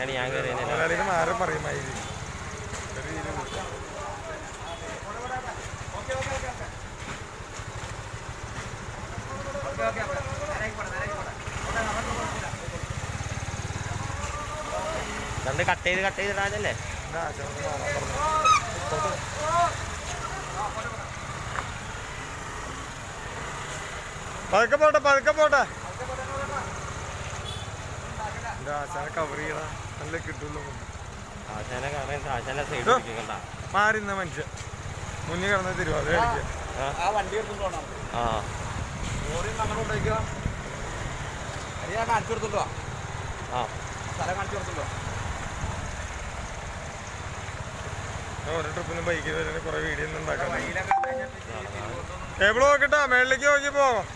അങ്ങനെയാണ് ഞാൻ കയറിയത്. രണ്ട് കട്ട് ചെയ്ത് കട്ട് ചെയ്ത് ഇടാനല്ലേ പഴക്കം പോട്ടെ പതുക്കെ പോട്ടെ. കവർ ചെയ്യണ നല്ല കിട്ടുള്ളൂ. ആശാനെ കാരണം ആശാനെ സൈഡ് മനുഷ്യൻ. മുന്നിൽ കിടന്ന തിരുവാതിര ആ. വണ്ടി ആ. ലോറി ഞാൻ കാണിച്ചു ആ. സ്ഥലം കാണിച്ചു ഓരോ ട്രിപ്പിനും ബൈക്കിൽ വരുന്ന കുറെ വീഡിയോ ഒന്നും കഴിഞ്ഞിട്ട് കേബിൾ നോക്കിട്ടാ മേളിലേക്ക് നോക്കി പോകാം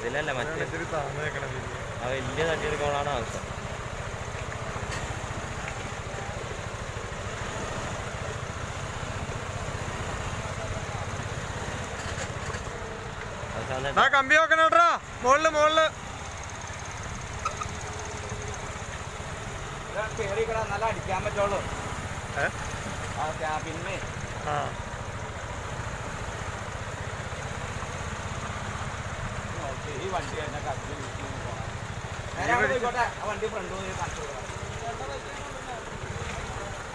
ഇതിലല്ല മറ്റേ. വെക്കണ ആ വലിയ തട്ടിയെടുക്കാനാണ് ആവശ്യം. കമ്പി നോക്കണം കേട്ടാ. മുകളിൽ മുകളിൽ നല്ല അടിക്കാൻ പറ്റുള്ളൂ. പിന്നെ ആ. ഈ വണ്ടി എന്നെ കത്തി വീട്ടിൽ ആ വണ്ടി ഫ്രണ്ട് പോയി കാണിച്ചു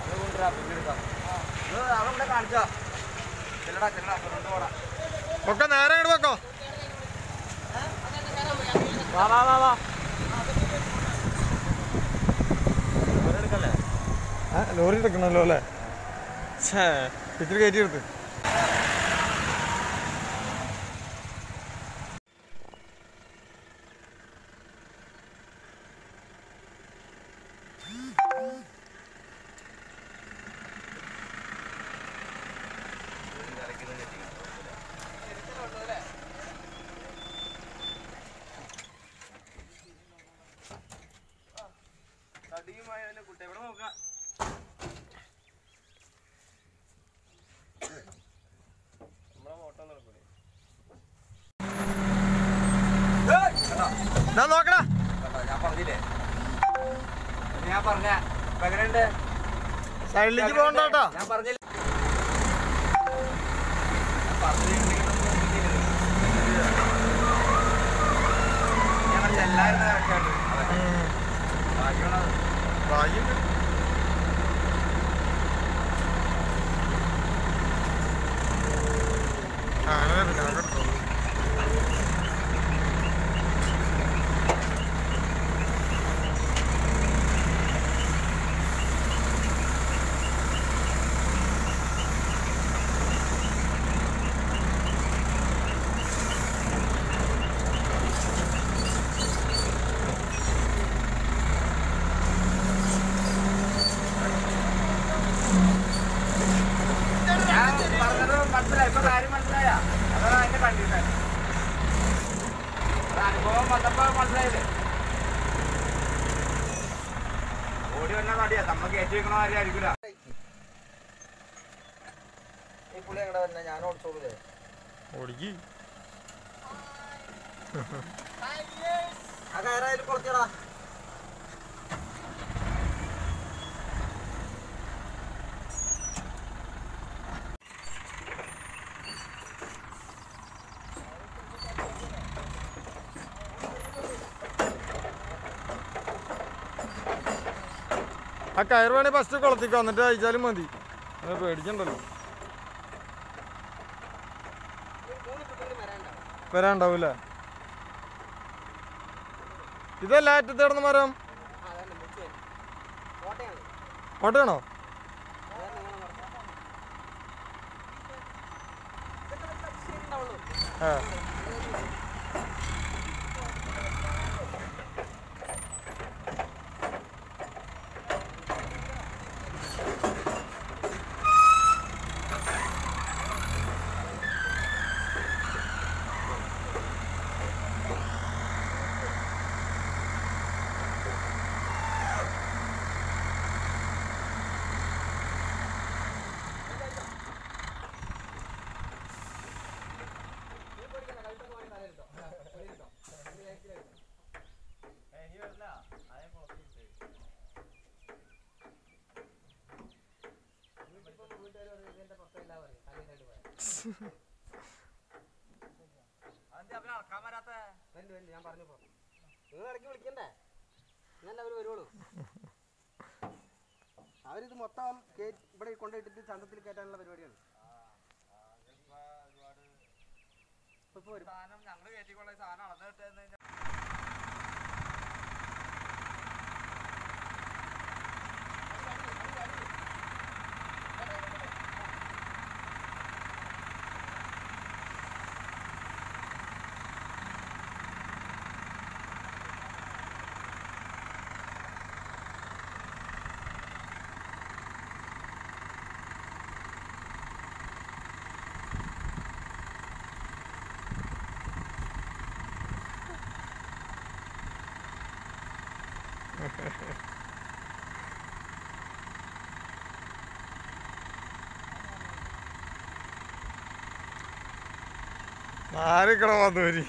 അത് കൊണ്ടുവരാം പിന്നെ എടുക്കാം അവിടെ കാണിച്ചാ ചെല്ലടാ ചെല്ലടാ ഫ്രണ്ട് പോടാ ഒക്കെ നേരെ വെക്കോ വാ വാ വാ വാ ലോറി എടുക്കണല്ലോ അല്ലേ? ഇത്തിരി കയറ്റി എടുത്ത് കുട്ടി എവിടെ നോക്കാം ഞാൻ നോക്കടാ. ഞാൻ പറഞ്ഞില്ലേ? ഇത് ഞാൻ പറഞ്ഞ എങ്ങനെയുണ്ട് സൈഡിലേക്ക് പോകണ്ട കേട്ടോ. ഞാൻ പറഞ്ഞില്ല. ഭാഗ്യം ആ അങ്ങനെ പിന്നെ അതൊക്കെ എടുത്തോളൂ. ഞാൻ പറഞ്ഞത് മനസ്സിലായി. ഇപ്പൊ കാര്യം മനസ്സിലായ? അതാണ് അതിന്റെ കണ്ടിട്ട് അനുഭവം വന്നപ്പോ മനസ്സിലായില്ലേ ഓടി വന്ന മടിയാ നമ്മ കയറ്റി വെക്കണ കാര്യം ആയിരിക്കില്ല ഈ പുള്ളി എങ്ങനെ ഞാൻ ഓടിച്ചോളൂലേ ഓടിക്ക്. ആ കയറ് വേണേ ഫസ്റ്റ് കുളത്തിക്കോ എന്നിട്ട് അയച്ചാലും മതി. പേടിച്ചുണ്ടല്ലോ വരാണ്ടാവൂല ഇതല്ല അറ്റത്ത് കിടന്ന മരം? കോട്ടയാണോ? ആ. ഞാൻ പറഞ്ഞപ്പോ നിങ്ങൾ ഇടയ്ക്ക് വിളിക്കണ്ടേ ഞാൻ അവർ വരുവുള്ളൂ അവരിത് മൊത്തം ഇവിടെ കൊണ്ടുപോയിട്ടിട്ട് ചന്തത്തിൽ കയറ്റാനുള്ള പരിപാടിയാണ് ഇപ്പൊ വരും ഞങ്ങൾ കയറ്റിക്കൊള്ള സാധനം അളന്ന് ആരക്കട വന്നൂരി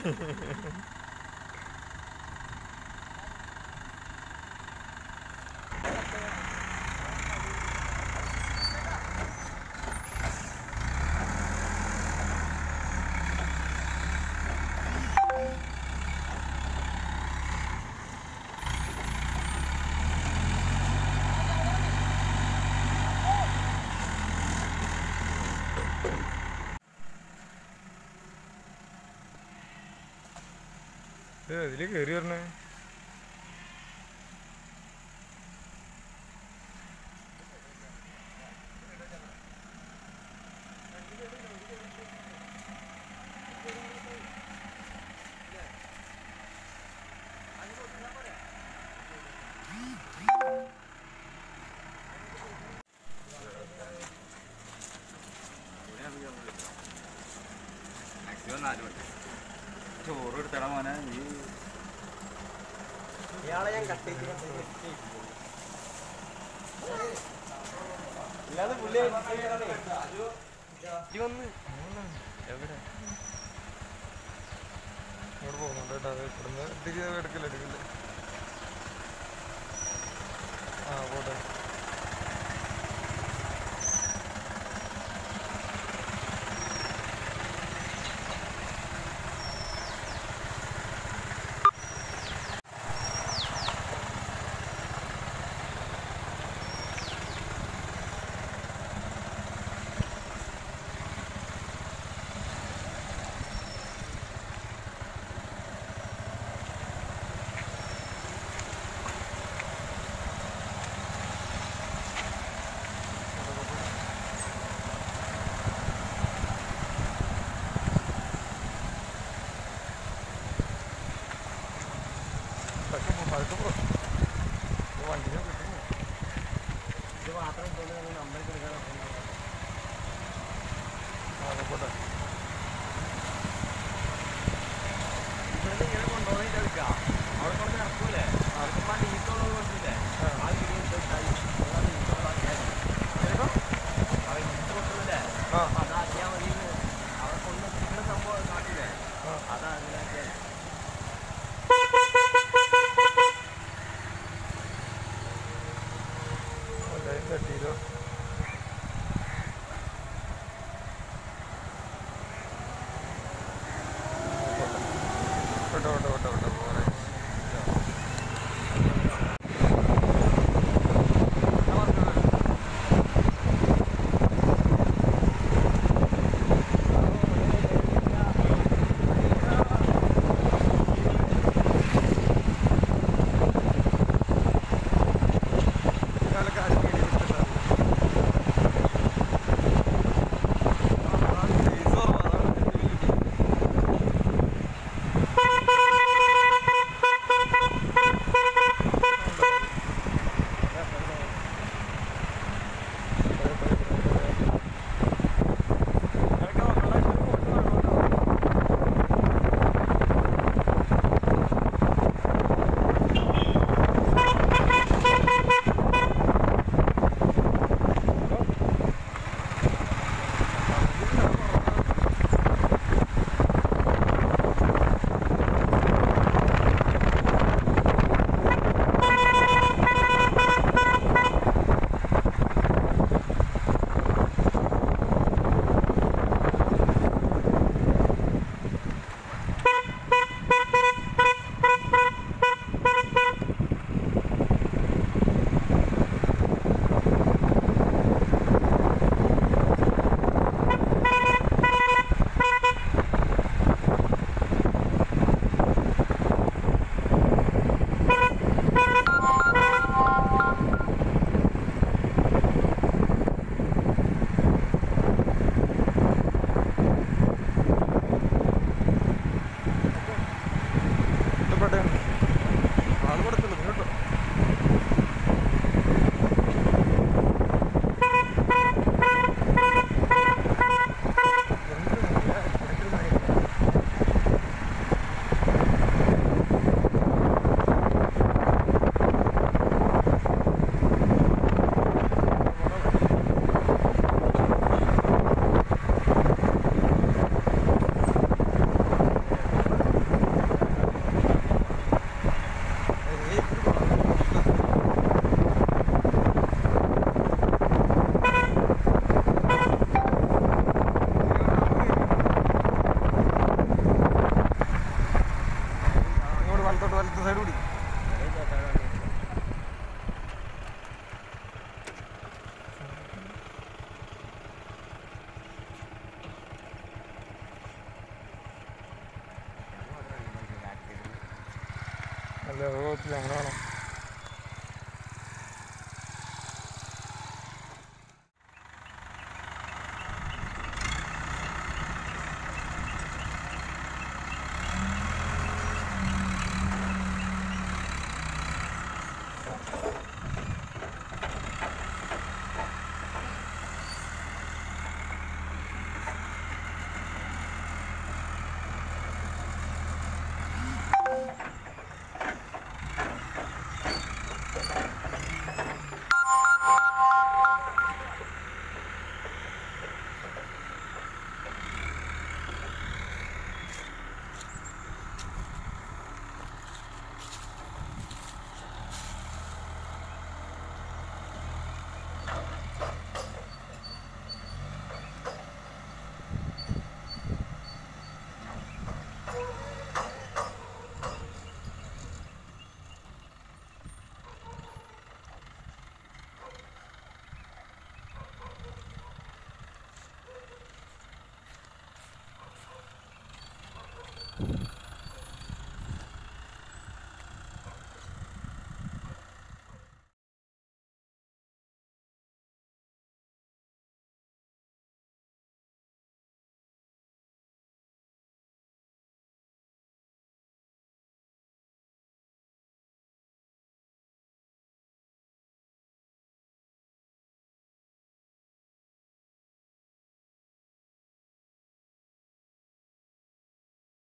ഇതിൽ കയറി വരണേ. നാല് മണി ചോറ് എടുത്തടാ മോനെ നീ ഇയാളെ ഞാൻ കട്ട് ഇല്ലാതെ പുള്ളി വന്ന് എവിടെ? ഇങ്ങോട്ട് പോകുന്നുണ്ട് കേട്ടോ അത് ഇവിടുന്ന് ഇതിരി എടുക്കില്ല എടുക്കില്ല. ആ no, no.